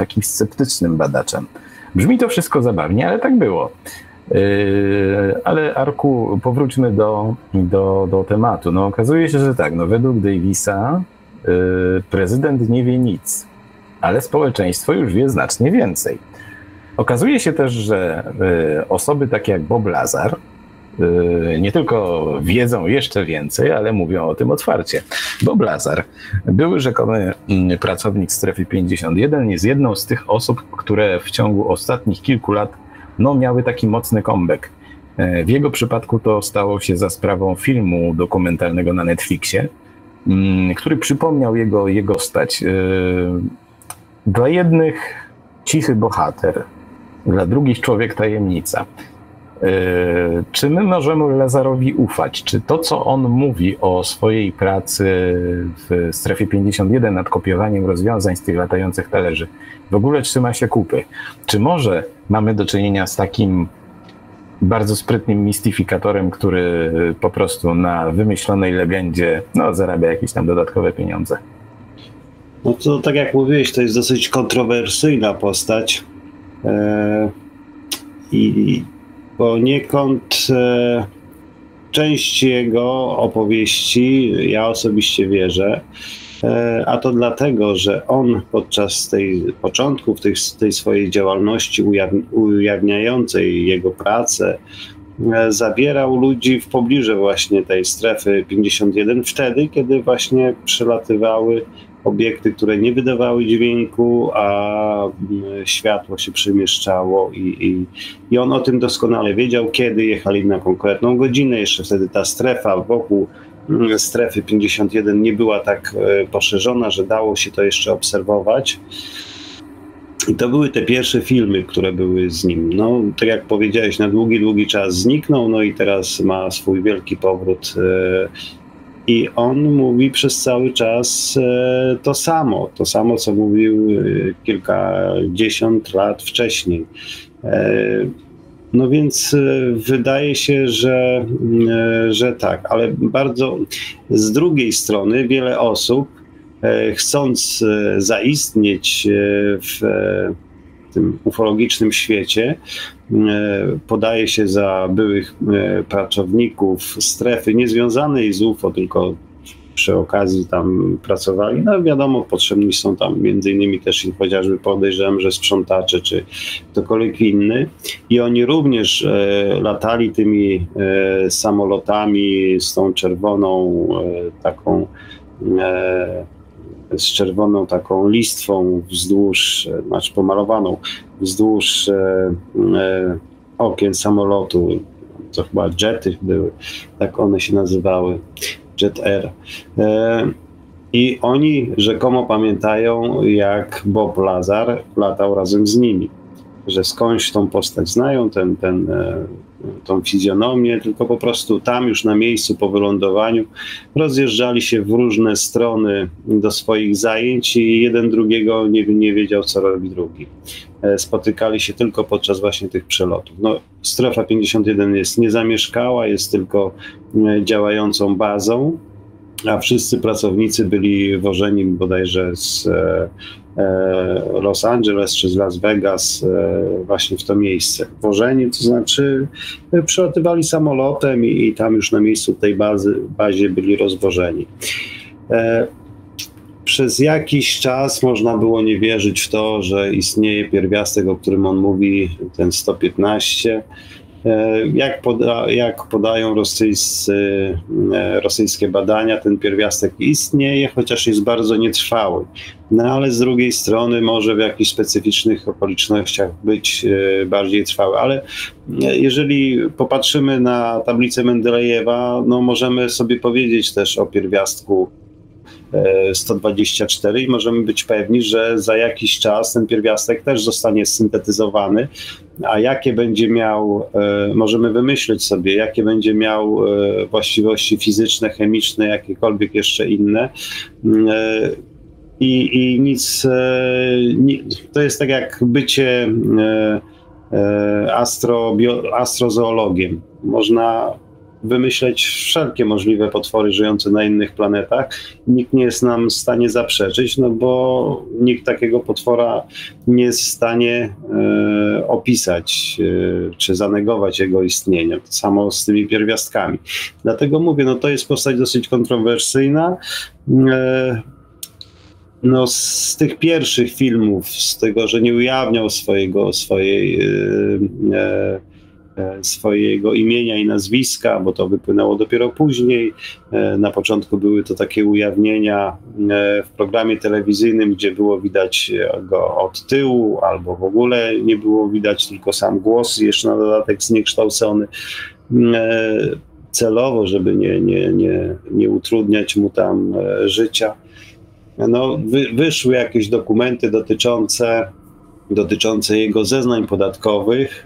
takim sceptycznym badaczem. Brzmi to wszystko zabawnie, ale tak było. Ale Arku, powróćmy do, do, do tematu. No, okazuje się, że tak, no, według Davisa prezydent nie wie nic, ale społeczeństwo już wie znacznie więcej. Okazuje się też, że osoby takie jak Bob Lazar, nie tylko wiedzą jeszcze więcej, ale mówią o tym otwarcie. Bob Lazar, były rzekomy mm, pracownik strefy 51, jest jedną z tych osób, które w ciągu ostatnich kilku lat no, miały taki mocny comeback. E, w jego przypadku to stało się za sprawą filmu dokumentalnego na Netflixie, mm, który przypomniał jego, jego stać. E, dla jednych cichy bohater, dla drugich człowiek tajemnica. E, czy my możemy Lazarowi ufać? Czy to, co on mówi o swojej pracy w strefie 51 nad kopiowaniem rozwiązań z tych latających talerzy, w ogóle trzyma się kupy? Czy może mamy do czynienia z takim bardzo sprytnym mistyfikatorem, który po prostu na wymyślonej legendzie no, zarabia jakieś tam dodatkowe pieniądze? No to tak jak mówiłeś, to jest dosyć kontrowersyjna postać. Eee, I poniekąd e, część jego opowieści ja osobiście wierzę. E, a to dlatego, że on podczas tej początków tej, tej swojej działalności ujawniającej jego pracę zabierał ludzi w pobliże właśnie tej strefy 51 wtedy, kiedy właśnie przelatywały obiekty, które nie wydawały dźwięku, a mm, światło się przemieszczało i, i, i on o tym doskonale wiedział, kiedy jechali na konkretną godzinę. Jeszcze wtedy ta strefa wokół mm, strefy 51 nie była tak e, poszerzona, że dało się to jeszcze obserwować. I to były te pierwsze filmy, które były z nim. No, tak jak powiedziałeś, na długi, długi czas zniknął, no i teraz ma swój wielki powrót e, i on mówi przez cały czas e, to samo, to samo, co mówił e, kilkadziesiąt lat wcześniej. No więc wydaje się, że, że tak, ale bardzo z drugiej strony wiele osób, chcąc zaistnieć w tym ufologicznym świecie, E, podaje się za byłych e, pracowników strefy niezwiązanej z UFO, tylko przy okazji tam pracowali. No wiadomo, potrzebni są tam między innymi też chociażby podejrzewam, że sprzątacze czy ktokolwiek inny. I oni również e, latali tymi e, samolotami z tą czerwoną e, taką e, z czerwoną taką listwą wzdłuż, znaczy pomalowaną wzdłuż e, e, okien samolotu, co chyba jety były, tak one się nazywały, Jet Air. E, I oni rzekomo pamiętają, jak Bob Lazar latał razem z nimi, że skądś tą postać znają, ten, ten tą fizjonomię, tylko po prostu tam już na miejscu po wylądowaniu rozjeżdżali się w różne strony do swoich zajęć i jeden drugiego nie, nie wiedział, co robi drugi. E, spotykali się tylko podczas właśnie tych przelotów. No, strefa 51 jest niezamieszkała, jest tylko e, działającą bazą, a wszyscy pracownicy byli wożeni bodajże z e, E, Los Angeles czy z Las Vegas e, właśnie w to miejsce. Wożeni, to znaczy przelatywali samolotem i, i tam już na miejscu tej bazy, bazie byli rozwożeni. Przez jakiś czas można było nie wierzyć w to, że istnieje pierwiastek, o którym on mówi, ten 115, E, jak, poda, jak podają rosyjscy, e, rosyjskie badania, ten pierwiastek istnieje, chociaż jest bardzo nietrwały. No ale z drugiej strony może w jakichś specyficznych okolicznościach być e, bardziej trwały. Ale jeżeli popatrzymy na tablicę Mendelejewa, no możemy sobie powiedzieć też o pierwiastku 124 i możemy być pewni, że za jakiś czas ten pierwiastek też zostanie syntetyzowany, a jakie będzie miał, e, możemy wymyśleć sobie, jakie będzie miał e, właściwości fizyczne, chemiczne, jakiekolwiek jeszcze inne. E, I, i nic, to jest tak jak bycie astro, bio, astrozoologiem. Można wymyśleć wszelkie możliwe potwory żyjące na innych planetach. Nikt nie jest nam w stanie zaprzeczyć, no bo nikt takiego potwora nie jest w stanie e, opisać e, czy zanegować jego istnienie. To samo z tymi pierwiastkami. Dlatego mówię, no to jest postać dosyć kontrowersyjna. E, no, z tych pierwszych filmów, z tego, że nie ujawniał swojego, swojej, e, e, swojego imienia i nazwiska, bo to wypłynęło dopiero później. E, na początku były to takie ujawnienia w programie telewizyjnym, gdzie było widać go od tyłu, albo w ogóle nie było widać, tylko sam głos, jeszcze na dodatek zniekształcony celowo, żeby nie, nie, nie, nie utrudniać mu tam życia no, wy, wyszły jakieś dokumenty dotyczące, dotyczące jego zeznań podatkowych,